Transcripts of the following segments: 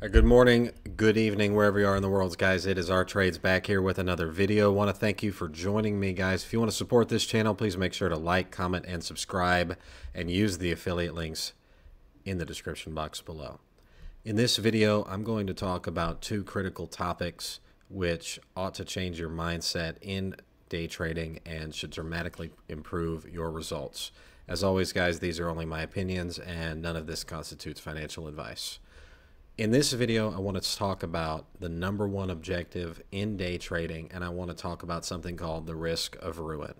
Uh, Good morning, good evening, wherever you are in the world, guys. It is R Trades back here with another video. Want to thank you for joining me, guys. If you want to support this channel, please make sure to like, comment, and subscribe, and use the affiliate links in the description box below. In this video, I'm going to talk about two critical topics which ought to change your mindset in day trading and should dramatically improve your results. As always, guys, these are only my opinions, and none of this constitutes financial advice. In this video, I want to talk about the number one objective in day trading, and I want to talk about something called the risk of ruin.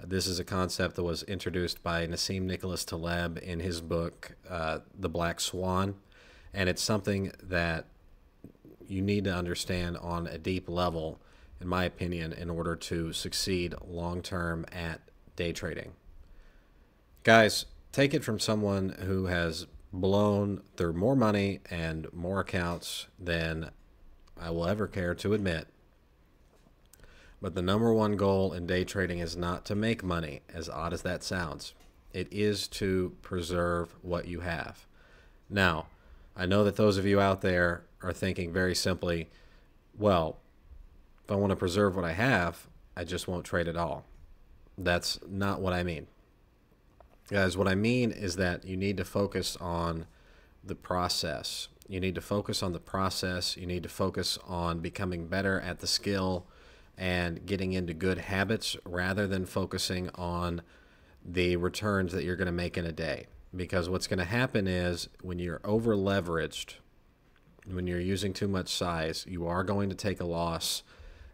This is a concept that was introduced by Nassim Nicholas Taleb in his book, uh, The Black Swan, and it's something that you need to understand on a deep level, in my opinion, in order to succeed long term at day trading. Guys, take it from someone who has blown through more money and more accounts than I will ever care to admit. But the number one goal in day trading is not to make money, as odd as that sounds. It is to preserve what you have. Now, I know that those of you out there are thinking very simply, well, if I want to preserve what I have, I just won't trade at all. That's not what I mean. Guys, what I mean is that you need to focus on the process. You need to focus on the process. You need to focus on becoming better at the skill and getting into good habits rather than focusing on the returns that you're going to make in a day. Because what's going to happen is when you're over leveraged, when you're using too much size, you are going to take a loss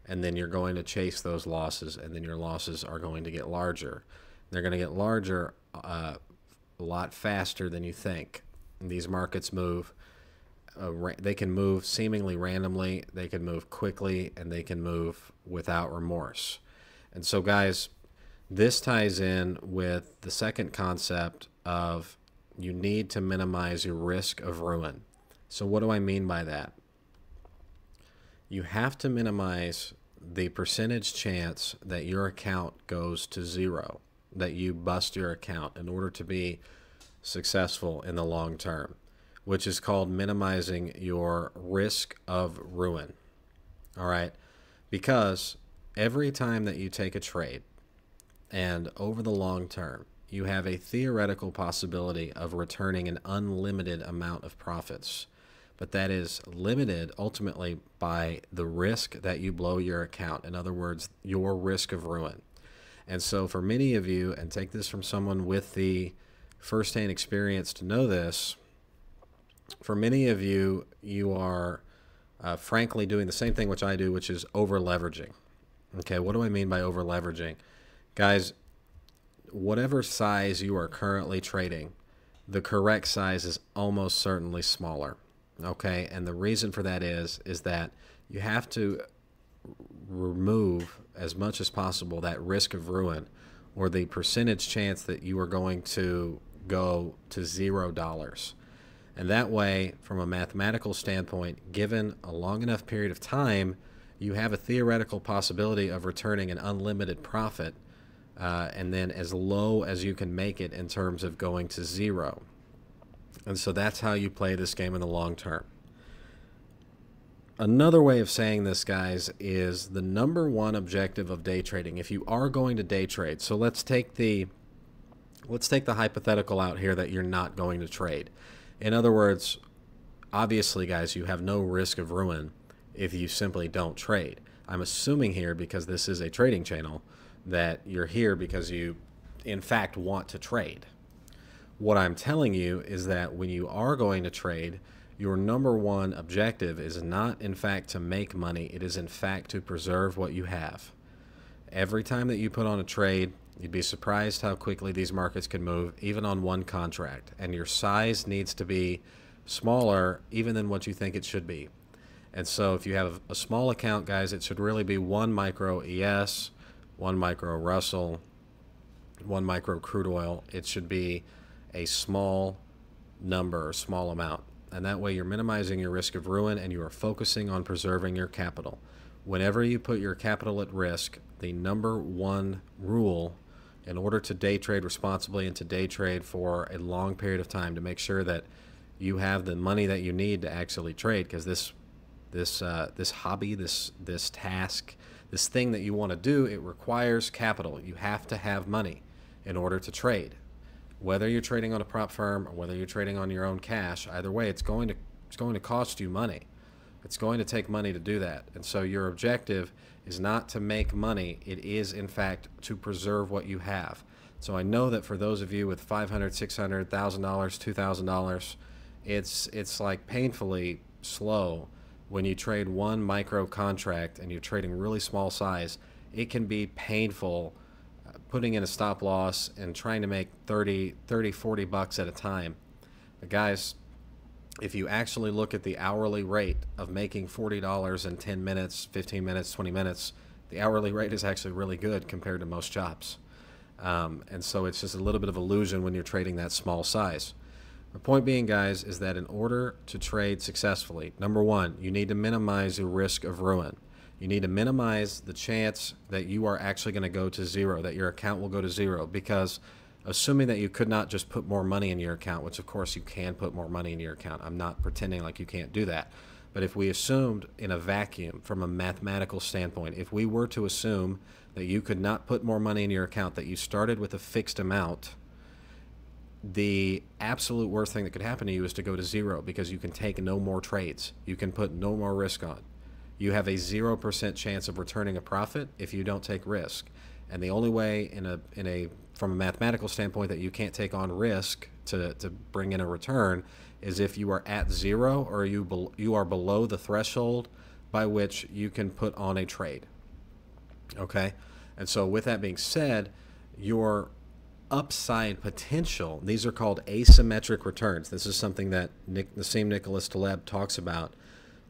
and then you're going to chase those losses and then your losses are going to get larger. They're going to get larger uh, a lot faster than you think. And these markets move. Uh, they can move seemingly randomly. They can move quickly, and they can move without remorse. And so, guys, this ties in with the second concept of you need to minimize your risk of ruin. So, what do I mean by that? You have to minimize the percentage chance that your account goes to zero that you bust your account in order to be successful in the long term, which is called minimizing your risk of ruin. All right? Because every time that you take a trade and over the long term, you have a theoretical possibility of returning an unlimited amount of profits. But that is limited ultimately by the risk that you blow your account. In other words, your risk of ruin. And so, for many of you, and take this from someone with the firsthand experience to know this, for many of you, you are uh, frankly doing the same thing which I do, which is over leveraging. Okay, what do I mean by over leveraging? Guys, whatever size you are currently trading, the correct size is almost certainly smaller. Okay, and the reason for that is is that you have to remove as much as possible that risk of ruin or the percentage chance that you are going to go to zero dollars. And that way, from a mathematical standpoint, given a long enough period of time, you have a theoretical possibility of returning an unlimited profit, uh, and then as low as you can make it in terms of going to zero. And so that's how you play this game in the long term. Another way of saying this, guys, is the number one objective of day trading. If you are going to day trade, so let's take the let's take the hypothetical out here that you're not going to trade. In other words, obviously, guys, you have no risk of ruin if you simply don't trade. I'm assuming here because this is a trading channel that you're here because you, in fact, want to trade. What I'm telling you is that when you are going to trade, your number one objective is not, in fact, to make money. It is, in fact, to preserve what you have. Every time that you put on a trade, you'd be surprised how quickly these markets can move, even on one contract. And your size needs to be smaller, even than what you think it should be. And so, if you have a small account, guys, it should really be one micro ES, one micro Russell, one micro crude oil. It should be a small number, small amount. And that way you're minimizing your risk of ruin and you are focusing on preserving your capital. Whenever you put your capital at risk, the number one rule in order to day trade responsibly and to day trade for a long period of time to make sure that you have the money that you need to actually trade because this this uh, this hobby, this this task, this thing that you want to do, it requires capital. You have to have money in order to trade. Whether you're trading on a prop firm or whether you're trading on your own cash, either way, it's going to it's going to cost you money. It's going to take money to do that. And so your objective is not to make money. It is, in fact, to preserve what you have. So I know that for those of you with $500, $600, $1,000, $2,000, it's, it's like painfully slow when you trade one micro contract and you're trading really small size. It can be painful putting in a stop loss and trying to make 30, 30, 40 bucks at a time. But guys, if you actually look at the hourly rate of making $40 in 10 minutes, 15 minutes, 20 minutes, the hourly rate is actually really good compared to most jobs. Um, and so it's just a little bit of illusion when you're trading that small size. The point being, guys, is that in order to trade successfully, number one, you need to minimize your risk of ruin. You need to minimize the chance that you are actually going to go to zero, that your account will go to zero, because assuming that you could not just put more money in your account, which of course you can put more money in your account. I'm not pretending like you can't do that. But if we assumed in a vacuum from a mathematical standpoint, if we were to assume that you could not put more money in your account, that you started with a fixed amount, the absolute worst thing that could happen to you is to go to zero because you can take no more trades. You can put no more risk on. You have a 0% chance of returning a profit if you don't take risk. And the only way in a in a from a mathematical standpoint that you can't take on risk to, to bring in a return is if you are at zero or you be, you are below the threshold by which you can put on a trade. Okay? And so with that being said, your upside potential, these are called asymmetric returns. This is something that Nick, Nassim Nicholas Taleb talks about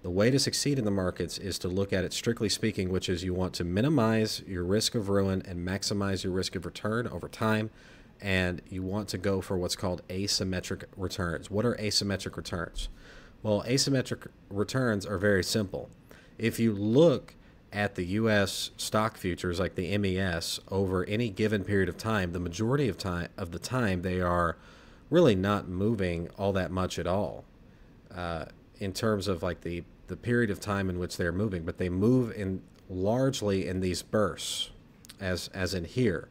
the way to succeed in the markets is to look at it strictly speaking, which is you want to minimize your risk of ruin and maximize your risk of return over time. And you want to go for what's called asymmetric returns. What are asymmetric returns? Well, asymmetric returns are very simple. If you look at the US stock futures like the MES over any given period of time, the majority of time of the time they are really not moving all that much at all. Uh, in terms of like the the period of time in which they're moving, but they move in largely in these bursts, as as in here,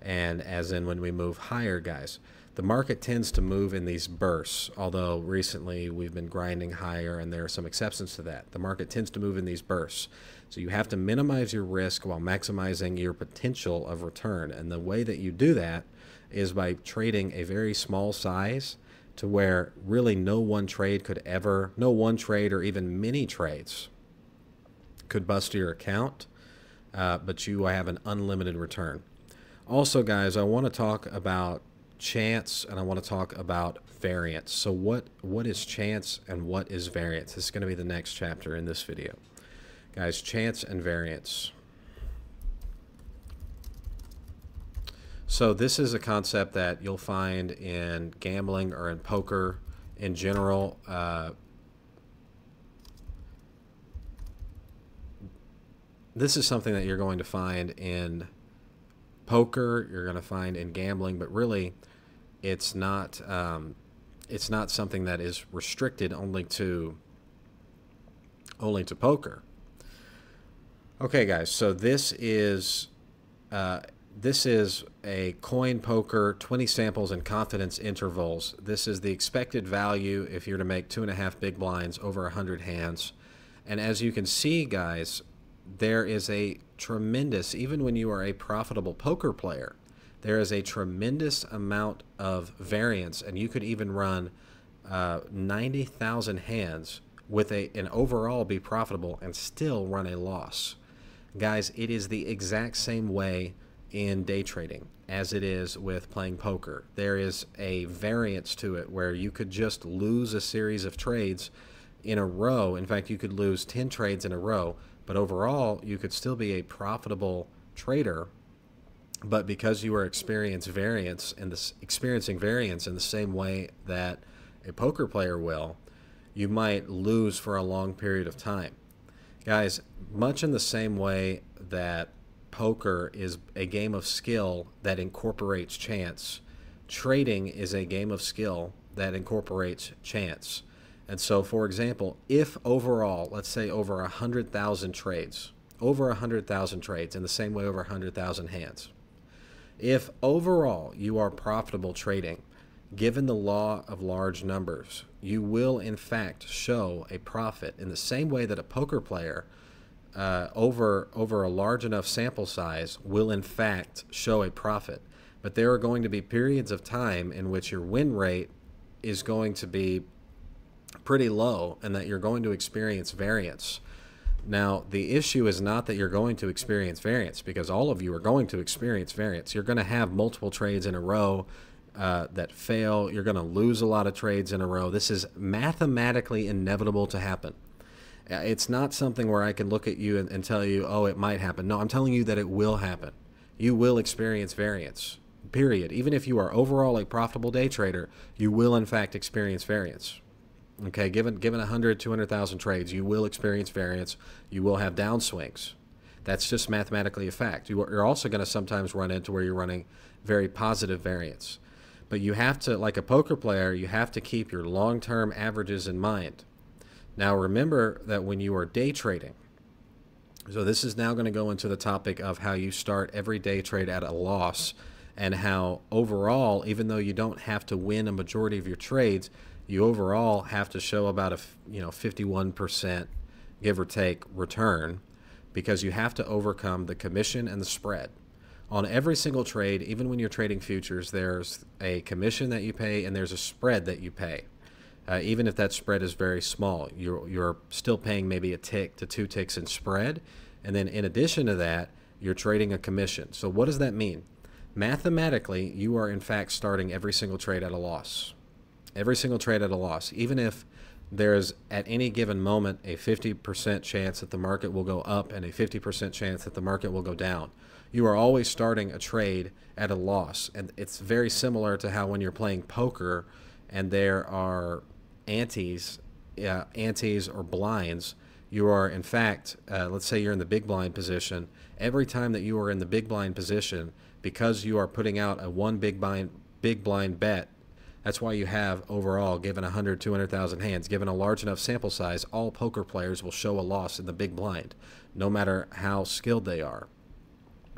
and as in when we move higher, guys. The market tends to move in these bursts, although recently we've been grinding higher and there are some exceptions to that. The market tends to move in these bursts. So you have to minimize your risk while maximizing your potential of return. And the way that you do that is by trading a very small size to where really no one trade could ever, no one trade or even many trades could bust your account, uh, but you have an unlimited return. Also, guys, I want to talk about chance and I want to talk about variance. So what what is chance and what is variance? This is going to be the next chapter in this video. Guys, chance and variance. So this is a concept that you'll find in gambling or in poker in general. Uh, this is something that you're going to find in poker. You're going to find in gambling, but really, it's not. Um, it's not something that is restricted only to only to poker. Okay, guys. So this is. Uh, this is a coin poker 20 samples and confidence intervals. This is the expected value if you're to make two and a half big blinds over 100 hands. And as you can see, guys, there is a tremendous, even when you are a profitable poker player, there is a tremendous amount of variance. And you could even run uh, 90,000 hands with a, an overall be profitable and still run a loss. Guys, it is the exact same way in day trading as it is with playing poker. There is a variance to it where you could just lose a series of trades in a row. In fact, you could lose 10 trades in a row, but overall, you could still be a profitable trader. But because you are experience variance and this experiencing variance in the same way that a poker player will, you might lose for a long period of time. Guys, much in the same way that poker is a game of skill that incorporates chance. Trading is a game of skill that incorporates chance. And so, for example, if overall, let's say over 100,000 trades, over 100,000 trades, in the same way over 100,000 hands, if overall you are profitable trading, given the law of large numbers, you will in fact show a profit in the same way that a poker player uh, over over a large enough sample size will in fact show a profit. But there are going to be periods of time in which your win rate is going to be pretty low and that you're going to experience variance. Now, the issue is not that you're going to experience variance because all of you are going to experience variance. You're going to have multiple trades in a row uh, that fail. You're going to lose a lot of trades in a row. This is mathematically inevitable to happen. Uh, it's not something where I can look at you and, and tell you, oh, it might happen. No, I'm telling you that it will happen. You will experience variance, period. Even if you are overall a profitable day trader, you will in fact experience variance. Okay, given given 100, 200,000 trades, you will experience variance. You will have downswings. That's just mathematically a fact. You are also going to sometimes run into where you're running very positive variance. But you have to, like a poker player, you have to keep your long-term averages in mind. Now remember that when you are day trading, so this is now going to go into the topic of how you start every day trade at a loss and how overall, even though you don't have to win a majority of your trades, you overall have to show about a you know 51% give or take return because you have to overcome the commission and the spread. On every single trade, even when you're trading futures, there's a commission that you pay and there's a spread that you pay. Uh, even if that spread is very small, you're, you're still paying maybe a tick to two ticks in spread. And then in addition to that, you're trading a commission. So what does that mean? Mathematically, you are in fact starting every single trade at a loss every single trade at a loss, even if there's at any given moment a 50% chance that the market will go up and a 50% chance that the market will go down. You are always starting a trade at a loss. And it's very similar to how when you're playing poker and there are antes, uh, antes or blinds, you are in fact, uh, let's say you're in the big blind position. Every time that you are in the big blind position, because you are putting out a one big blind big blind bet that's why you have overall, given 100, 200,000 hands, given a large enough sample size, all poker players will show a loss in the big blind, no matter how skilled they are,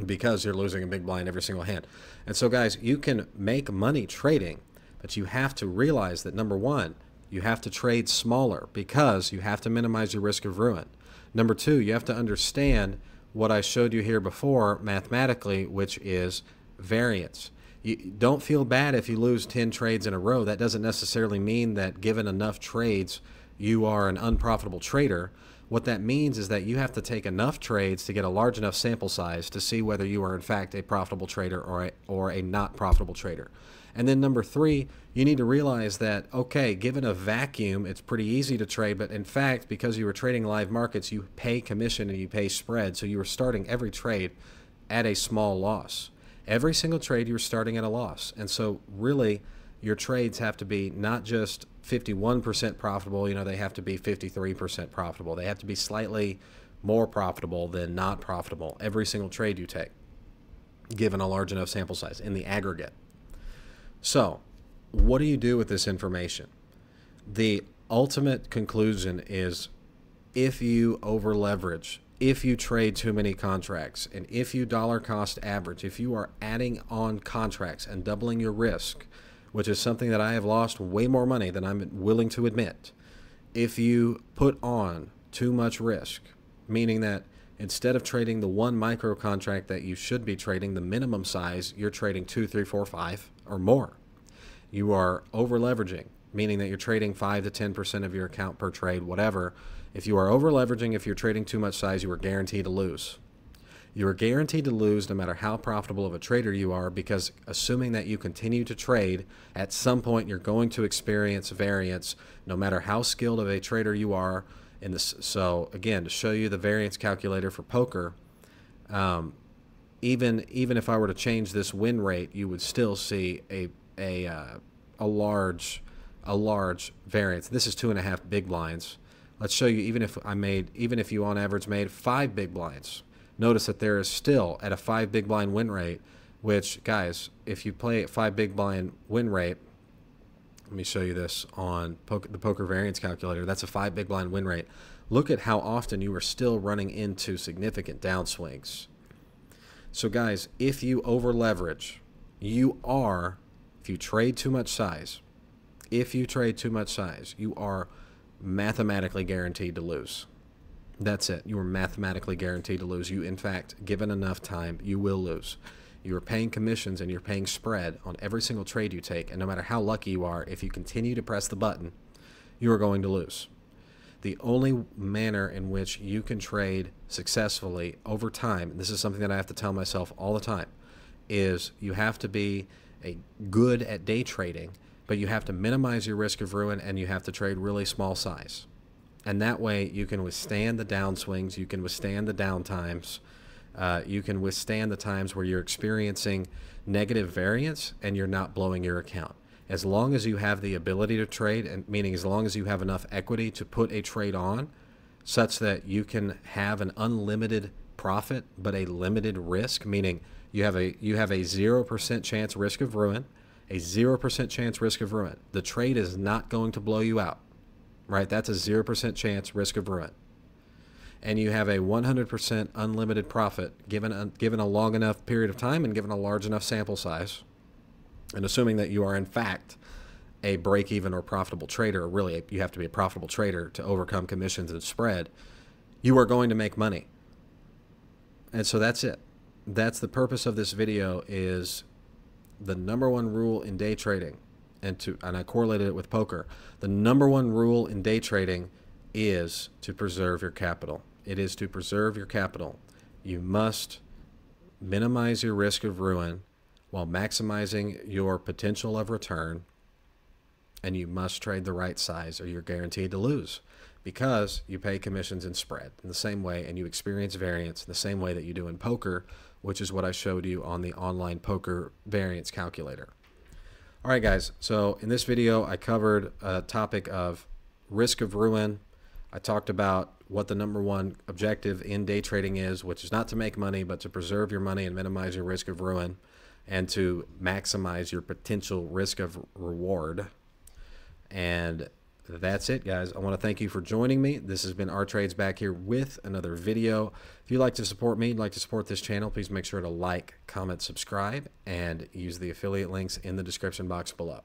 because you're losing a big blind every single hand. And so, guys, you can make money trading, but you have to realize that number one, you have to trade smaller because you have to minimize your risk of ruin. Number two, you have to understand what I showed you here before mathematically, which is variance you don't feel bad if you lose 10 trades in a row. That doesn't necessarily mean that given enough trades, you are an unprofitable trader. What that means is that you have to take enough trades to get a large enough sample size to see whether you are in fact a profitable trader or a, or a not profitable trader. And then number three, you need to realize that, okay, given a vacuum, it's pretty easy to trade. But in fact, because you were trading live markets, you pay commission and you pay spread. So you were starting every trade at a small loss every single trade you're starting at a loss. And so really your trades have to be not just 51% profitable, you know, they have to be 53% profitable. They have to be slightly more profitable than not profitable every single trade you take, given a large enough sample size in the aggregate. So, what do you do with this information? The ultimate conclusion is if you over leverage if you trade too many contracts and if you dollar cost average, if you are adding on contracts and doubling your risk, which is something that I have lost way more money than I'm willing to admit, if you put on too much risk, meaning that instead of trading the one micro contract that you should be trading, the minimum size, you're trading two, three, four, five or more. You are over leveraging, meaning that you're trading 5 to 10% of your account per trade, whatever. If you are over leveraging, if you're trading too much size, you are guaranteed to lose. You are guaranteed to lose no matter how profitable of a trader you are because assuming that you continue to trade, at some point you're going to experience variance no matter how skilled of a trader you are. This, so again, to show you the variance calculator for poker, um, even even if I were to change this win rate, you would still see a a uh, a large a large variance. This is two and a half big blinds. Let's show you even if I made, even if you on average made five big blinds, notice that there is still at a five big blind win rate, which guys, if you play at five big blind win rate, Let me show you this on the poker variance calculator. That's a five big blind win rate. Look at how often you are still running into significant downswings. So, guys, if you over leverage, you are, if you trade too much size, if you trade too much size, you are mathematically guaranteed to lose. That's it. You are mathematically guaranteed to lose. You, in fact, given enough time, you will lose. You are paying commissions and you're paying spread on every single trade you take. And no matter how lucky you are, if you continue to press the button, you are going to lose. The only manner in which you can trade successfully over time, and this is something that I have to tell myself all the time, is you have to be a good at day trading, but you have to minimize your risk of ruin and you have to trade really small size. And that way you can withstand the downswings, you can withstand the downtimes, uh, you can withstand the times where you're experiencing negative variance and you're not blowing your account. As long as you have the ability to trade, and meaning as long as you have enough equity to put a trade on, such that you can have an unlimited profit but a limited risk, meaning you have a you have a zero percent chance risk of ruin, a zero percent chance risk of ruin. The trade is not going to blow you out, right? That's a zero percent chance risk of ruin and you have a 100% unlimited profit given a, given a long enough period of time and given a large enough sample size, and assuming that you are in fact a break even or profitable trader, really you have to be a profitable trader to overcome commissions and spread, you are going to make money. And so that's it. That's the purpose of this video is the number one rule in day trading and to and I correlated it with poker. The number one rule in day trading is to preserve your capital it is to preserve your capital. You must minimize your risk of ruin while maximizing your potential of return. And you must trade the right size or you're guaranteed to lose because you pay commissions and spread in the same way and you experience variance in the same way that you do in poker, which is what I showed you on the online poker variance calculator. All right, guys. So in this video, I covered a topic of risk of ruin. I talked about what the number one objective in day trading is, which is not to make money, but to preserve your money and minimize your risk of ruin and to maximize your potential risk of reward. And that's it, guys. I want to thank you for joining me. This has been R Trades back here with another video. If you'd like to support me, like to support this channel, please make sure to like, comment, subscribe, and use the affiliate links in the description box below.